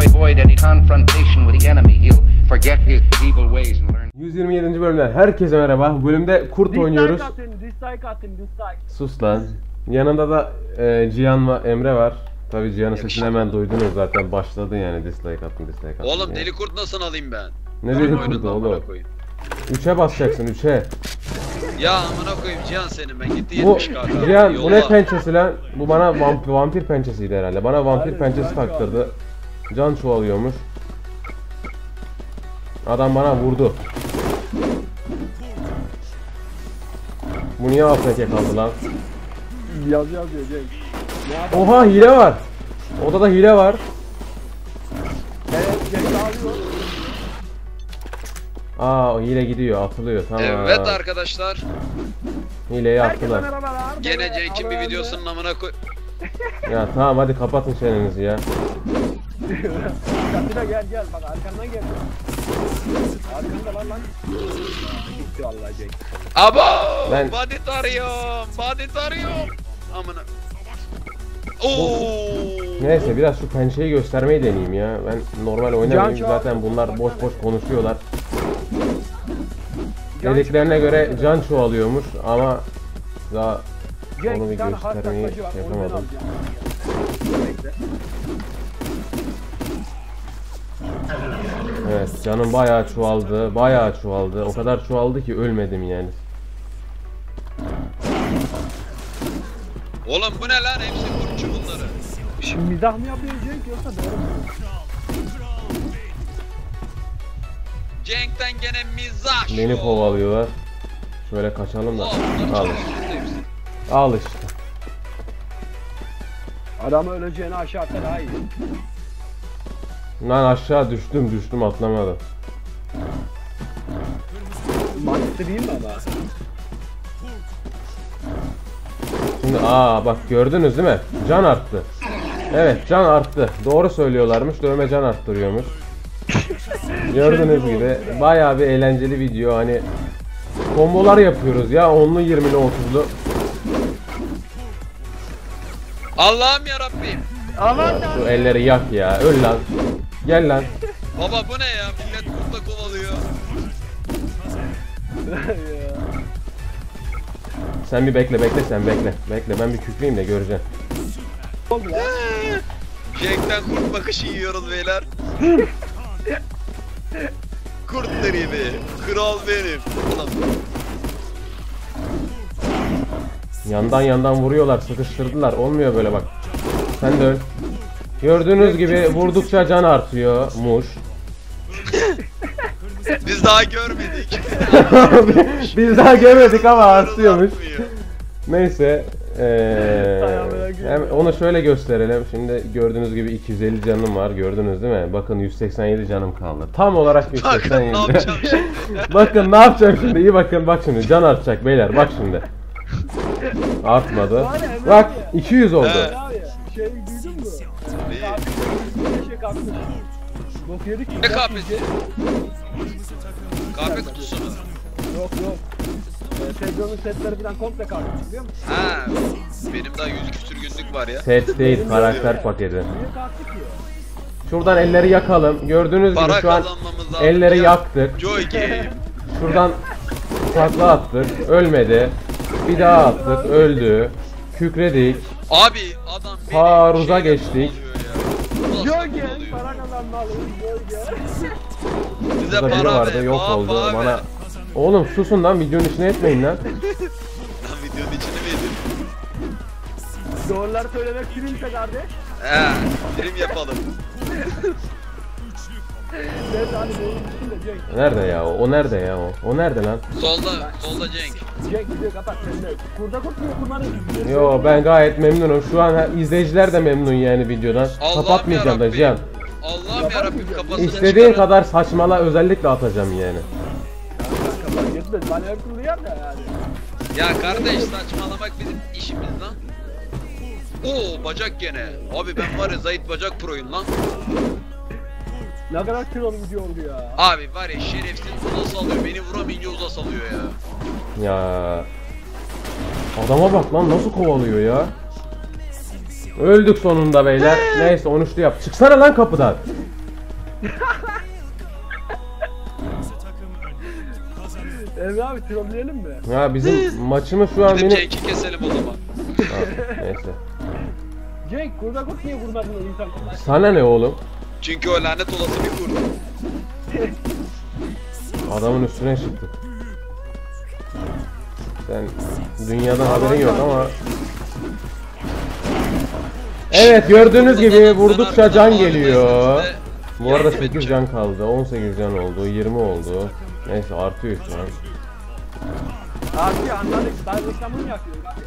avoid, any confrontation with the enemy. He'll forget his evil ways and learn. 127. bölümden herkese merhaba. Bu bölümde kurt oynuyoruz. Dislike atın, dislike atın, dislike. Sus lan. Yanında da e, Cihan ve Emre var. Tabii Cihan'ın sesini hemen duydunuz zaten başladı yani dislike attım dislike attım. Oğlum yani. deli kurt nasıl alayım ben? Ne deli kurdu oğlum? koyayım. 3'e basacaksın 3'e. Ya amına koyayım Cihan senin ben gitti Bu 70 kk. Cihan bu ne pençesi lan? Bu bana vampir, vampir pençesiydi herhalde. Bana vampir pençesi taktırdı. Can çoğalıyormuş. Adam bana vurdu. Bu niye AFK kaldı lan? Yaz. Ne yapalım? Oha hile var. Odada hile var. Evet, Cenk alıyor. Aa o hile gidiyor atılıyor tamam. Evet arkadaşlar. Hileyi attılar. Gene Cenk'in bir videosunun amına koy. Ya tamam hadi kapatın çenenizi ya. Katına gel gel bak arkandan gel. Arkanda var lan. Gitti vallahi Cenk. Abo! Ben- Badit arıyorum. Badit arıyorum. Amına. Oo! Neyse biraz şu pençeyi göstermeyi deneyeyim ya. Ben normal oynamayayım Can zaten bunlar boş boş konuşuyorlar. Can Dediklerine göre can çoğalıyormuş ama daha onu bir göstermeyi yapamadım. Evet canım bayağı çoğaldı. Bayağı çoğaldı. O kadar çoğaldı ki ölmedim yani. Oğlum bu ne lan? Hepsi kurtçu bunları. Şimdi mizah mı yapıyor Cenk yoksa doğru mu? Cenk'ten gene mizah şu. Beni kovalıyorlar. Şöyle kaçalım da. Oh, Al işte. Al işte. Adam öleceğini aşağı daha iyi. Lan aşağı düştüm düştüm atlamadım. Mantıklı değil mi ama? Şimdi aa bak gördünüz değil mi? Can arttı. Evet can arttı. Doğru söylüyorlarmış. Dövme can arttırıyormuş. Gördüğünüz gibi bayağı bir eğlenceli video hani kombolar yapıyoruz ya 10'lu 20'li 30'lu. Allah'ım yarabbim. Aman Şu elleri yak ya. Öl lan. Gel lan. Baba bu ne ya? Millet kurtla kovalıyor. Sen bir bekle bekle sen bekle. Bekle ben bir kükreyim de göreceksin. oldu lan? Cenk'ten kurt bakışı yiyoruz beyler. kurt deribi. Kral benim. Ulan Yandan yandan vuruyorlar, sıkıştırdılar. Olmuyor böyle bak. Sen de öl. Gördüğünüz gibi vurdukça can artıyor. Muş. biz daha görmedik. Biz daha görmedik ama artıyormuş. Neyse. Hem onu şöyle gösterelim. Şimdi gördüğünüz gibi 250 canım var. Gördünüz değil mi? Bakın 187 canım kaldı. Tam olarak Bakın ne 187. yapacağım şimdi. bakın ne yapacağım şimdi? İyi bakın bak şimdi. Can artacak beyler. Bak şimdi. Artmadı. Bak 200 oldu. Kalkmış. Bok yedik mi? Ne kahvesi? Kahve kutusu mu? Yok yok. Ee, Pedro'nun setleri falan komple kalkmış biliyor musun? Ha, benim daha yüz küsür günlük var ya. Set değil karakter paketi. Niye kalktı ki? Şuradan elleri yakalım. Gördüğünüz gibi Para şu an kazanmamız lazım. elleri Ya, yaktık. Joy game. Şuradan takla attık. Ölmedi. Bir daha attık. Öldü. Kükredik. Abi adam beni Taarruza geçtik. Bize Burada biri para vardı ver, yok bana oldu. para Bana ver. Oğlum susun lan videonun içine etmeyin lan. Lan videonun içine mi yedin? Doğruları söylemek kiminse kardeş. He, film yapalım. Ben de hani benim için de Cenk. Nerede ya o? O nerede ya o? O nerede lan? Solda, solda Cenk. Cenk gidiyor kapat sen de. Kurda kurtmuyor kurmanı. Yo ben gayet memnunum. Şu an izleyiciler de memnun yani videodan. Allah'ım Kapatmayacağım da yarabbim. Cihan. Allah'ım yarabbim kafasını İstediğin çıkarın. kadar saçmala özellikle atacağım yani. Gitmez. Bana her türlü yer de yani. Ya kardeş saçmalamak bizim işimiz lan. Oo bacak gene. Abi ben var ya zayıf bacak proyum lan. Ne kadar kilolu video oldu ya. Abi var ya şerefsiz uza salıyor. Beni vuramayınca uza salıyor ya. Ya. Adama bak lan nasıl kovalıyor ya. Öldük sonunda beyler. Neyse 13'lü yap. Çıksana lan kapıdan. Emre abi trolleyelim mi? Ya bizim maçımız şu an Gidip benim... Cenk'i keselim o zaman. Ha, neyse. Cenk kurda kurt niye vurmadın o insan? Sana ne oğlum? Çünkü o lanet olası bir kurt. Adamın üstüne çıktık. Sen dünyadan haberin yok ama... Evet gördüğünüz gibi vurdukça can geliyor. Bu arada 8 can kaldı. 18 can oldu. 20 oldu. Neyse artıyor şu an. Abi anladık. Ben reklamını mı yapıyorum abi?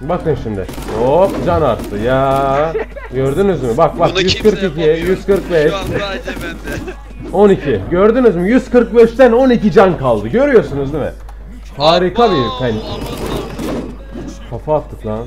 Bakın şimdi. Hop can arttı ya. Gördünüz mü? Bak bak Bunu kimse 142, yapamıyor. 145, Şu an sadece bende. 12. Gördünüz mü? 145'ten 12 can kaldı. Görüyorsunuz değil mi? Harika bir Tanrım. Kafa attık lan.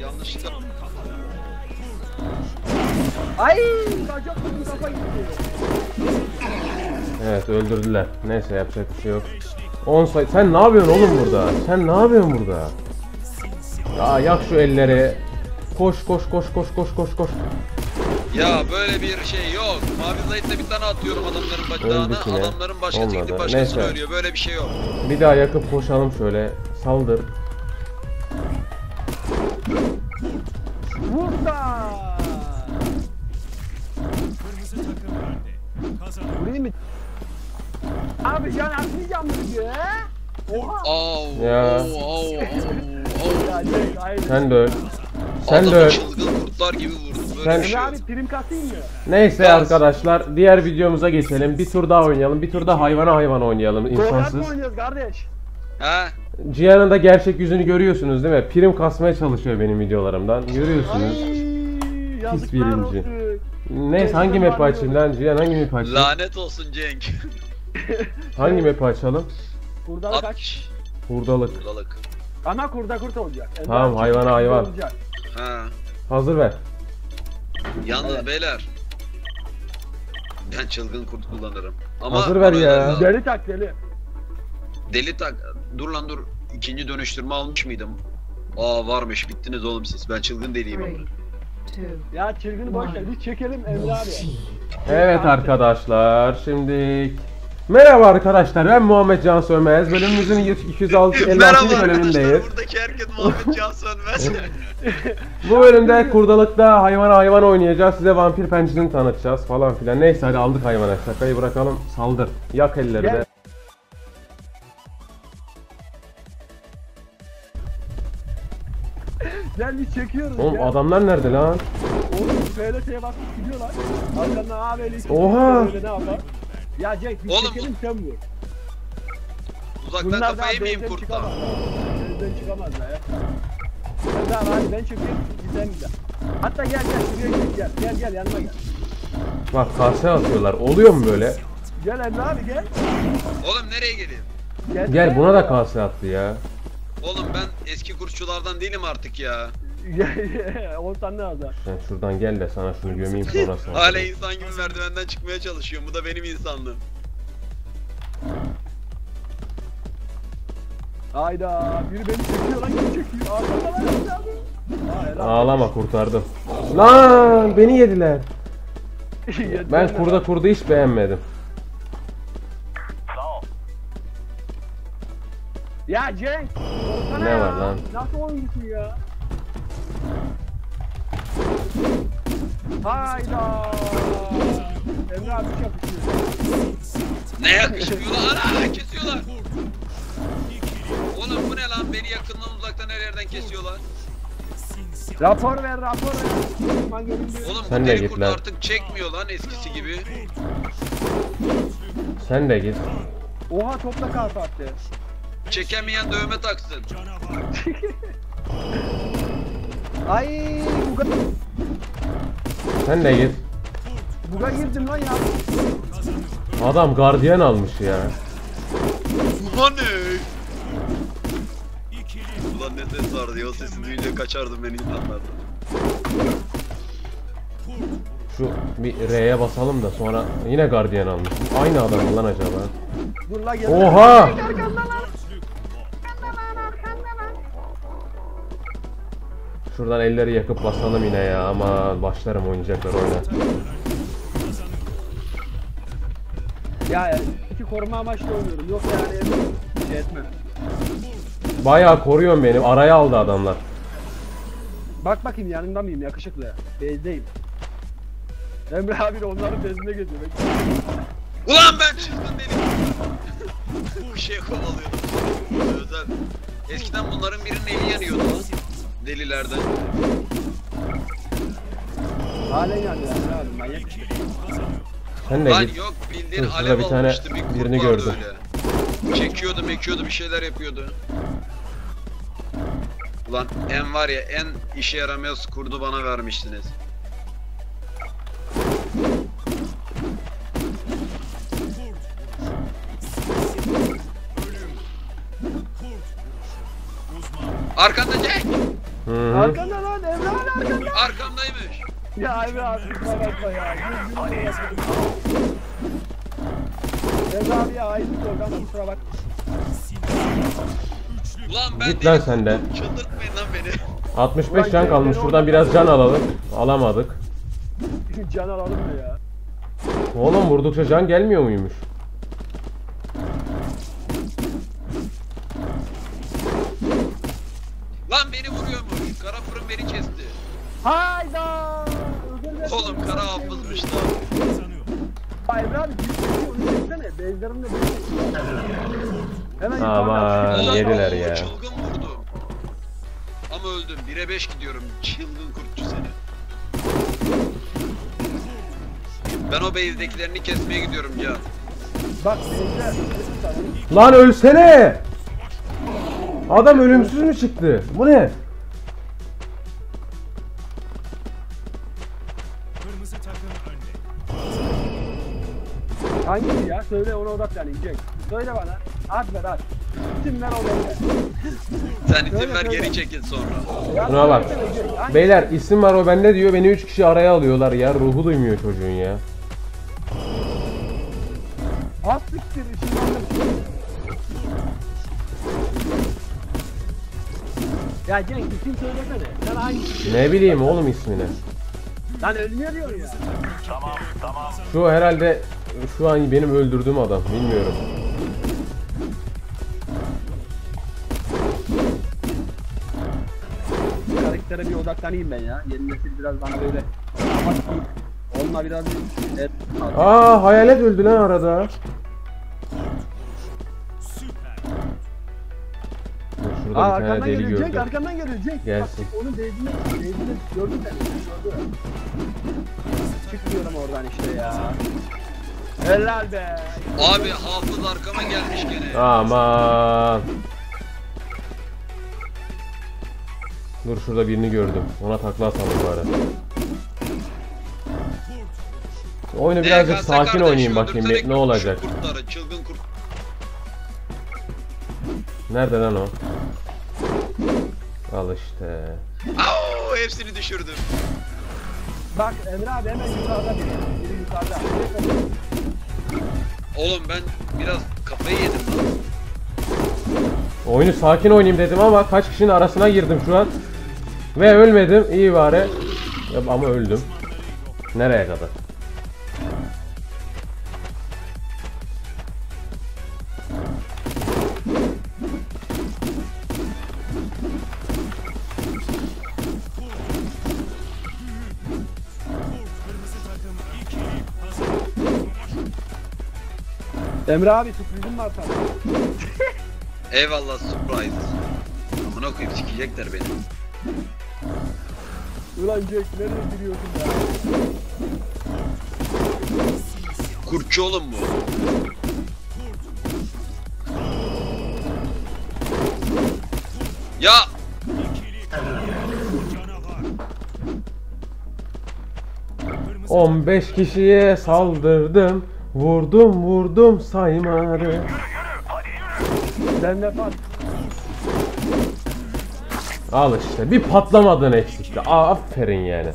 Yanlışlıkla. Ay kafa gitti. Evet öldürdüler. Neyse yapacak bir şey yok. 10 say Sen ne yapıyorsun oğlum burada? Sen ne yapıyorsun burada? Ya yak şu elleri. Koş koş koş koş koş koş koş. Ya böyle bir şey yok. Mavi Zayt'le bir tane atıyorum adamların bacağına. Adamların başkası Olmadı. gidip başkasını Neyse. örüyor. Böyle bir şey yok. Bir daha yakıp koşalım şöyle. Saldır. Vurayım mı? Abi can atmayacağım he? Oha. Au, Ya. au, au, au. Ya. Sen de öl. Sen Adamı de öl. çılgın kurtlar gibi vurdum. Böyle Sen- şey abi prim kasayım mı? Neyse Gaz. arkadaşlar diğer videomuza geçelim. Bir tur daha oynayalım. Bir tur da hayvana hayvan oynayalım Korkak mı insansız. oynuyoruz kardeş? Ha? Cihan'ın da gerçek yüzünü görüyorsunuz değil mi? Prim kasmaya çalışıyor benim videolarımdan. Ay Görüyorsunuz. yazıklar birinci. olsun. Neyse hangi map'i açayım lan Cihan hangi map'i açayım? Lanet olsun Cenk. Hangi map'i açalım? Kurdalık At. aç. Hurdalık. Ama kurda kurt olacak. Emre Tamam, abi, hayvana kurda hayvan. olacak. Ha. Hazır ver. Yalnız Evet. beyler. Ben çılgın kurt kullanırım. Ama Hazır ver ya. Deli tak deli. Deli tak. Dur lan dur. İkinci dönüştürme almış mıydım? Aa varmış. Bittiniz oğlum siz. Ben çılgın deliyim ama. Ya çılgını boş ver. Biz çekelim Emre abi. Evet arkadaşlar şimdi Merhaba arkadaşlar ben Muhammed Can Sönmez bölümümüzün 206 56. bölümündeyiz. Buradaki herkes Muhammed Can Sönmez. Bu bölümde kurdalıkta hayvana hayvan oynayacağız. Size vampir pençesini tanıtacağız falan filan. Neyse hadi aldık hayvana. Şakayı bırakalım. Saldır. Yak elleri de. Gel. Gel biz çekiyoruz. Oğlum gel. adamlar nerede lan? Oğlum FLT'ye basıp gidiyorlar. Arkandan AB'li işte. Oha! Böyle ne yapar? Ya Cenk biz Oğlum bu- çekelim sen vur. Uzaktan Bunlar daha kafayı kurtla. çıkamazlar. Ya. Abi hadi ben çekeyim. Sen de. Hatta gel gel şuraya gel gel. Gel gel yanıma gel. Bak kase atıyorlar. Oluyor mu böyle? Gel Emre abi gel. Oğlum nereye geleyim? Gel, Gel buna da kase attı ya. Oğlum ben eski kurtçulardan değilim artık ya. 10 tane azar. Sen şuradan gel de sana şunu gömeyim sonra sana. Hala insan gibi merdivenden çıkmaya çalışıyorum. Bu da benim insanlığım. Hayda biri beni çekiyor lan kim çekiyor? Arkada var Emre abi. Aa, helal. Ağlama kurtardım. Lan beni yediler. Ben kurda kurdu hiç beğenmedim. Ya Cenk! Ne ya. var lan? Nasıl oyuncusun ya? Hayda! Emre abi çakışıyor. Ne yakışmıyorlar? Ana kesiyorlar. Oğlum bu ne lan? Beni yakından uzaktan her yerden kesiyorlar. Rapor ver rapor ver. Oğlum Sen bu de deli git kurt lan. artık çekmiyor lan eskisi gibi. Sen de git. Oha topla kalfa attı. Çekemeyen dövme taksın. Ay buga, Sen de git. buga girdim lan ya. Adam gardiyan almış ya. Ulan ne? Ulan ne ses vardı ya o sesi duyunca kaçardım ben insanlardan. Şu bir R'ye basalım da sonra yine gardiyan almış. Aynı adam mı lan acaba? Dur la gel. Oha! Şuradan elleri yakıp basalım yine ya ama başlarım oynayacaklar oyna. Ya iki koruma amaçlı oynuyorum. Yok yani şey etmem. Bayağı koruyorsun benim. Araya aldı adamlar. Bak bakayım yanında mıyım yakışıklı. Bezdeyim. Emre abi de onların bezinde geziyor. Ulan ben çıktım benim. Bir şey kovalıyordum. Özel. Eskiden bunların birinin eli yanıyordu. Delilerden. Halen yanıyor Emre abi manyak. Sen de Lan git. yok bildiğin şurada alev bir tane almıştı bir kurt birini vardı gördüm. öyle. Çekiyordu mekiyordu bir şeyler yapıyordu. Ulan en var ya en işe yaramaz kurdu bana vermiştiniz. Arkanda. Arkanda lan Emre arkanda. Arkamdaymış. Ya Emre abi kusura bakma ya. Emre abi ya aynı oldu ama kusura bakma. Ulan ben Git lan sen de. Çıldırtmayın lan beni. 65 can kalmış. Şuradan biraz can alalım. Alamadık. Can alalım mı ya? Oğlum vurdukça can gelmiyor muymuş? Hayda. Oğlum kara hafızmış lan. Ay Emre abi bir şey şey. Hemen Aman, yediler ya. Çılgın vurdu. Ama öldüm. 1'e 5 gidiyorum. Çılgın kurtçu seni. Ben o base'dekilerini kesmeye gidiyorum Can. Bak. Lan ölsene! Adam ölümsüz mü çıktı? Bu ne? Hangisi ya? Söyle ona odaklanayım Cenk. Söyle bana. At ver at. İsim ver o bende. Sen izin Söyle, ver söyle. geri çekil sonra. Ya Buna bak. söylesene Cenk, hangisi? Beyler isim var o bende diyor. Beni 3 kişi araya alıyorlar ya. Ruhu duymuyor çocuğun ya. Az siktir ışınlandım. Ya Cenk isim söylesene. Sen hangisi? Ne bileyim oğlum ismini. Lan ölmüyor diyor ya. Şu herhalde şu an benim öldürdüğüm adam. Bilmiyorum. Karaktere bir odaklanayım ben ya. Yeni nesil biraz bana böyle. Onunla biraz evet, Aa hayalet öldü lan arada. Dur, şurada Aa, bir tane deli geliyor Cenk gördüm. arkandan geliyor Cenk. Gelsin. Bak, onun değdiğini, değdiğini gördün sen. Gördü. Çıkmıyorum oradan işte ya. Helal be. Abi hafız arkama gelmiş gene. Aman. Dur şurada birini gördüm. Ona takla atalım bari. Oyunu birazcık DKS sakin kardeş, oynayayım bakayım bir- ne olacak. Kurtları, çılgın kurt. Nerede lan o? Al işte. Au, hepsini düşürdüm. Bak Emre abi hemen yukarıda biri. Biri yukarıda. Oğlum ben biraz kafayı yedim lan. Oyunu sakin oynayayım dedim ama kaç kişinin arasına girdim şu an. Ve ölmedim. İyi bari. Ama öldüm. Nereye kadar? Emre abi sürprizim var sana. Eyvallah surprise. Amına koyayım sikecekler beni. Ulan Cenk nereye giriyorsun ya? Kurtçu oğlum bu. Ya 15 kişiye saldırdım. Vurdum vurdum saymadı. Ben de pat. Al işte bir patlamadın eksikti. Aa, aferin yani.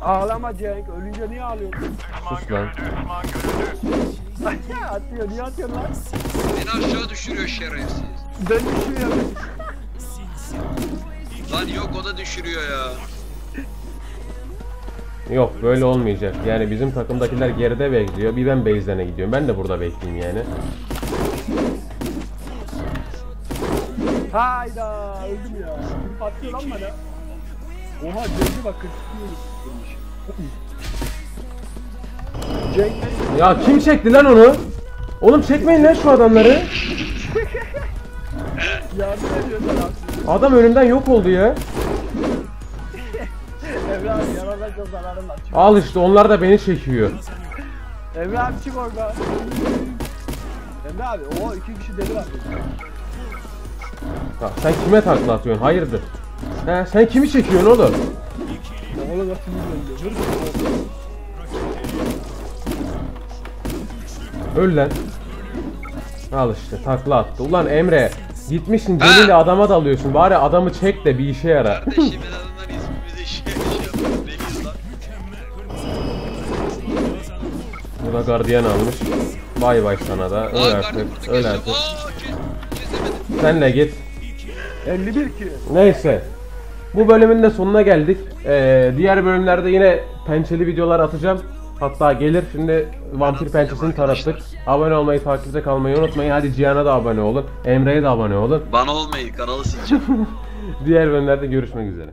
Ağlama Cenk. Ölünce niye ağlıyorsun? Sus lan. atıyor. Niye atıyorsun lan? beni aşağı düşürüyor şerefsiz. Ben düşüyorum. Lan yok o da düşürüyor ya. Yok böyle olmayacak. Yani bizim takımdakiler geride bekliyor. Bir ben base'lerine gidiyorum. Ben de burada bekleyeyim yani. Hayda öldüm ya. Patlıyor lan bana. Oha Cenk'e bak 42 vurmuş. Cenk Ya kim çekti lan onu? Oğlum çekmeyin lan şu adamları. yardım ediyor. Adam önümden yok oldu ya. Emre abi yaralar çok zararım var. Çık. Al işte onlar da beni çekiyor. Emre abi çık orada. Emre abi o iki kişi deli var. Ya sen kime takla atıyorsun? Hayırdır? He, sen kimi çekiyorsun oğlum? Ya oğlum. Vur. Öl lan. Al işte takla attı. Ulan Emre gitmişsin Celil'i adama dalıyorsun. Bari adamı çek de bir işe yara. Kardeşim en azından ismimize şey lan. Bu da gardiyan almış. Bay bay sana da. Öl artık. Öl artık. Senle git. 51 ki. Neyse. Bu bölümün de sonuna geldik. Ee, diğer bölümlerde yine pençeli videolar atacağım. Hatta gelir şimdi vampir pençesini tanıttık. Abone olmayı, takipte kalmayı unutmayın. Hadi Cihan'a da abone olun. Emre'ye de abone olun. Bana olmayın kanalı sileceğim. Diğer bölümlerde görüşmek üzere.